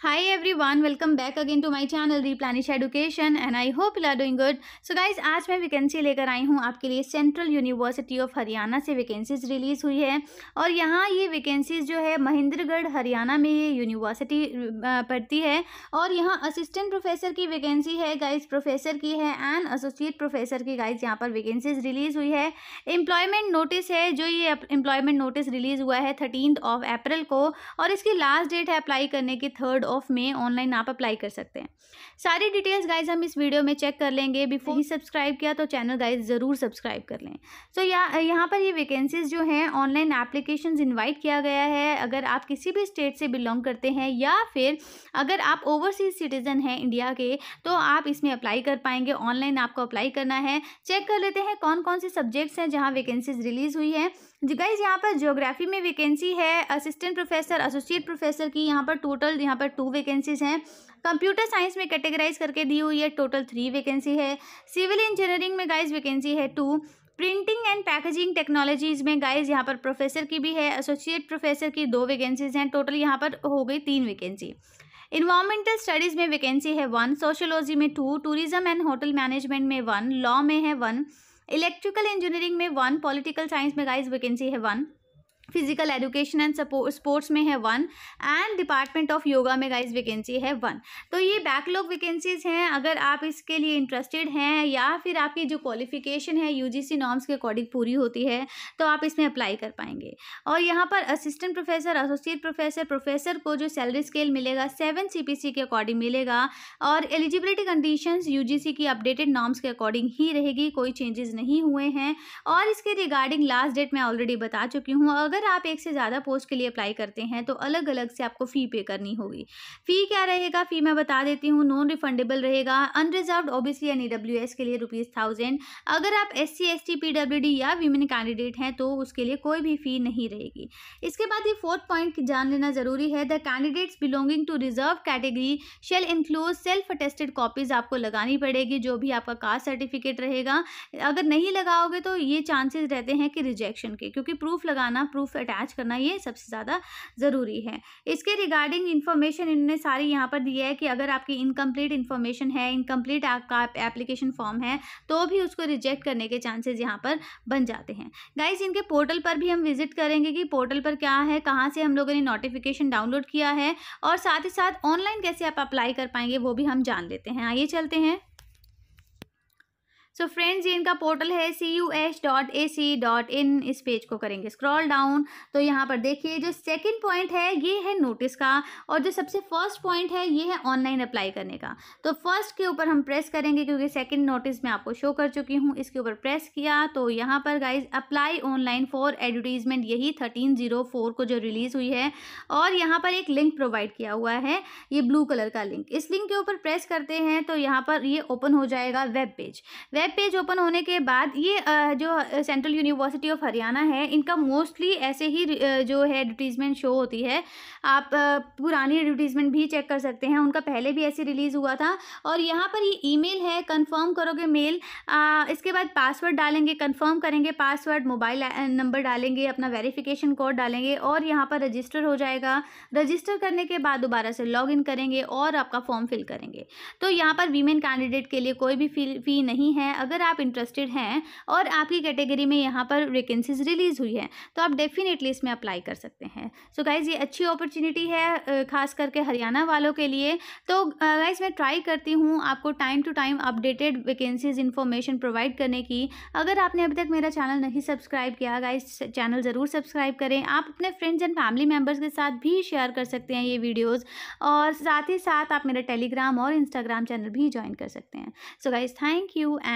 Hi everyone, welcome back again to my channel Replenish Education and I hope you are doing good. So guys, आज मैं vacancy लेकर आई हूँ आपके लिए central university of Haryana से vacancies release हुई है। और यहाँ ये वैकेंसीज जो है महेंद्रगढ़ हरियाणा में ये यूनिवर्सिटी पढ़ती है। और यहाँ असिस्टेंट प्रोफेसर की वैकेंसी है गाइज़ प्रोफेसर की है एंड एसोसिएट प्रोफेसर की गाइज़ यहाँ पर वैकेंसीज रिलीज़ हुई है। एम्प्लॉयमेंट नोटिस है जो ये एम्प्लॉयमेंट नोटिस रिलीज़ हुआ है थर्टीन ऑफ़ अप्रैल को। और इसकी लास्ट डेट है अप्लाई करने की थर्ड ऑफ़ में ऑनलाइन आप अप्लाई कर सकते हैं। सारी डिटेल्स गाइज़ हम इस वीडियो में चेक कर लेंगे। बिफोर ही सब्सक्राइब किया तो चैनल गाइज़ ज़रूर सब्सक्राइब कर लें। सो so, या यहाँ पर ये वैकेंसीज जो हैं ऑनलाइन एप्लीकेशन इन्वाइट किया गया है। अगर आप किसी भी स्टेट से बिलोंग करते हैं या फिर अगर आप ओवरसीज सिटीज़न हैं इंडिया के तो आप इसमें अप्लाई कर पाएँगे। ऑनलाइन आपको अप्लाई करना है। चेक कर लेते हैं कौन कौन से सब्जेक्ट्स हैं जहाँ वैकेंसीज रिलीज़ हुई है। गाइज़ यहाँ पर ज्योग्राफी में वैकेंसी है असिस्टेंट प्रोफेसर एसोसिएट प्रोफेसर की यहाँ पर टोटल यहाँ पर टू वैकेंसीज हैं। कंप्यूटर साइंस में कैटेगराइज करके दी हुई है टोटल थ्री वैकेंसी है। सिविल इंजीनियरिंग में गाइज़ वैकेंसी है two printing and packaging technologies में गाइज़ यहाँ पर प्रोफेसर की भी है एसोसिएट प्रोफेसर की दो वैकेंसीज हैं। टोटल यहाँ पर हो गई तीन वैकेंसी इन्वायरमेंटल स्टडीज़ में वैकेंसी है वन सोशोलॉजी में two tourism and hotel management में वन लॉ में है वन इलेक्ट्रिकल इंजीनियरिंग में वन पॉलिटिकल साइंस में गाइस वैकेंसी है one physical education and sports में है one and department of yoga में गाइज़ वैकेंसी है वन तो ये बैकलॉग वैकेंसीज हैं, अगर आप इसके लिए इंटरेस्टेड हैं या फिर आपकी जो क्वालिफिकेशन है यूजीसी नॉर्म्स के अकॉर्डिंग पूरी होती है तो आप इसमें अप्लाई कर पाएँगे। और यहाँ पर assistant professor associate professor professor को जो सैलरी स्केल मिलेगा सेवन सी के अकॉर्डिंग मिलेगा और एलिजिबिलिटी कंडीशन यू की अपडेटेड नॉर्म्स के अकॉर्डिंग ही रहेगी, कोई चेंजेस नहीं हुए हैं। और इसके रिगार्डिंग लास्ट डेट मैं ऑलरेडी बता चुकी हूँ, अगर अगर आप एक से ज़्यादा पोस्ट के लिए अप्लाई करते हैं तो अलग अलग से आपको फ़ी पे करनी होगी। फ़ी क्या रहेगा? फ़ी मैं बता देती हूँ नॉन रिफंडेबल रहेगा अनरिजर्व ओबीसी एंड ई के लिए रुपीज़ थाउज़ेंड अगर आप S C S T P W D या वीमेन कैंडिडेट हैं तो उसके लिए कोई भी फ़ी नहीं रहेगी। इसके बाद ये फोर्थ पॉइंट जान लेना ज़रूरी है the candidates belonging to reserve category shall include self attested copies आपको लगानी पड़ेगी, जो भी आपका कास्ट सर्टिफिकेट रहेगा। अगर नहीं लगाओगे तो ये चांसेस रहते हैं कि रिजेक्शन के, क्योंकि प्रूफ लगाना प्रूफ प्रूफ अटैच करना ये सबसे ज़्यादा ज़रूरी है। इसके रिगार्डिंग इन्फॉर्मेशन इन्होंने सारी यहाँ पर दी है कि अगर आपकी इनकम्प्लीट इन्फॉर्मेशन है इनकम्प्लीट आपका एप्लीकेशन फॉर्म है तो भी उसको रिजेक्ट करने के चांसेस यहाँ पर बन जाते हैं। गाइज़ इनके पोर्टल पर भी हम विज़िट करेंगे कि पोर्टल पर क्या है, कहाँ से हम लोगों ने नोटिफिकेशन डाउनलोड किया है और साथ ही साथ ऑनलाइन कैसे आप अप्लाई कर पाएँगे वो भी हम जान लेते हैं। आइए चलते हैं। सो फ्रेंड्स ये इनका पोर्टल है C U H dot A C dot in इस पेज को करेंगे। स्क्रॉल डाउन तो यहाँ पर देखिए, जो सेकंड पॉइंट है, ये है नोटिस का, और जो सबसे फ़र्स्ट पॉइंट है, ये है ऑनलाइन अप्लाई करने का। तो फ़र्स्ट के ऊपर हम प्रेस करेंगे, क्योंकि सेकंड नोटिस मैं आपको शो कर चुकी हूँ, इसके ऊपर प्रेस किया तो यहाँ पर guys apply online for advertisement यही थर्टीन ज़ीरो फोर को जो रिलीज़ हुई है, और यहाँ पर एक लिंक प्रोवाइड किया हुआ है, ये ब्लू कलर का लिंक इस लिंक के ऊपर प्रेस करते हैं तो यहाँ पर ये ओपन हो जाएगा web page web web page open होने के बाद ये जो सेंट्रल यूनिवर्सिटी ऑफ़ हरियाणा है, इनका मोस्टली ऐसे ही जो है एडवर्टीज़मेंट शो होती है। आप पुरानी एडवर्टीज़मेंट भी चेक कर सकते हैं। उनका पहले भी ऐसे रिलीज़ हुआ था। और यहाँ पर ये ईमेल है कंफर्म करोगे मेल इसके बाद पासवर्ड डालेंगे कंफर्म करेंगे पासवर्ड मोबाइल नंबर डालेंगे, अपना वेरिफिकेशन कोड डालेंगे और यहाँ पर रजिस्टर हो जाएगा। रजिस्टर करने के बाद दोबारा से लॉग करेंगे और आपका फॉर्म फिल करेंगे। तो यहाँ पर वीमेन कैंडिडेट के लिए कोई भी फ़ी नहीं है। अगर आप इंटरेस्टेड हैं और आपकी कैटेगरी में यहाँ पर वैकेंसीज रिलीज़ हुई है तो आप डेफिनेटली इसमें अप्लाई कर सकते हैं। सो so गाइज़ ये अच्छी अपॉर्चुनिटी है खास करके हरियाणा वालों के लिए। तो गाइज़ मैं ट्राई करती हूँ आपको time to time updated vacancies information provide करने की। अगर आपने अभी तक मेरा चैनल नहीं सब्सक्राइब किया गाइज़ चैनल ज़रूर सब्सक्राइब करें। आप अपने फ्रेंड्स एंड फैमिली मेंबर्स के साथ भी शेयर कर सकते हैं ये वीडियोज़ और साथ ही साथ आप मेरा टेलीग्राम और इंस्टाग्राम चैनल भी ज्वाइन कर सकते हैं। So guys thank you and